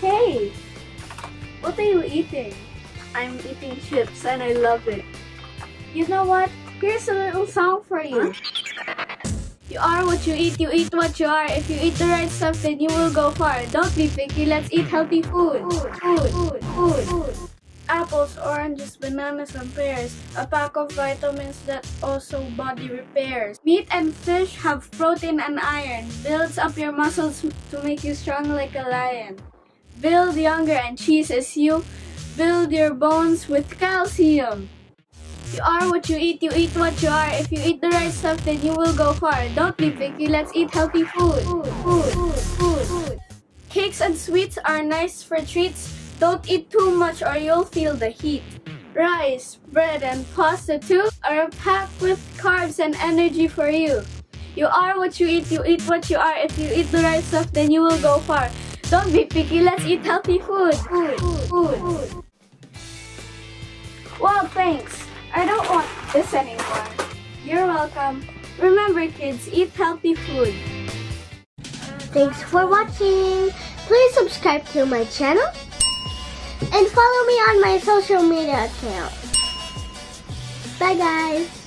Hey, what are you eating? I'm eating chips and I love it. You know what? Here's a little song for you. You are what you eat, you eat what you are. If you eat the right stuff, then you will go far. Don't be picky, let's eat healthy food. Food, food, food, food. food. Apples, oranges, bananas, and pears. A pack of vitamins that also body repairs. Meat and fish have protein and iron. Builds up your muscles to make you strong like a lion. Build younger and cheese is you. Build your bones with calcium. You are what you eat, you eat what you are. If you eat the right stuff, then you will go far. Don't be picky, let's eat healthy. Food, food, food, food. food. Cakes and sweets are nice for treats. Don't eat too much or you'll feel the heat. Rice, bread, and pasta too are packed with carbs and energy for you. You are what you eat, you eat what you are. If you eat the right stuff, then you will go far. Don't be picky, let's eat healthy food. Food, food, food. Well, thanks. I don't want this anymore. You're welcome. Remember kids, eat healthy food. Thanks for watching. Please subscribe to my channel and follow me on my social media accounts. Bye guys.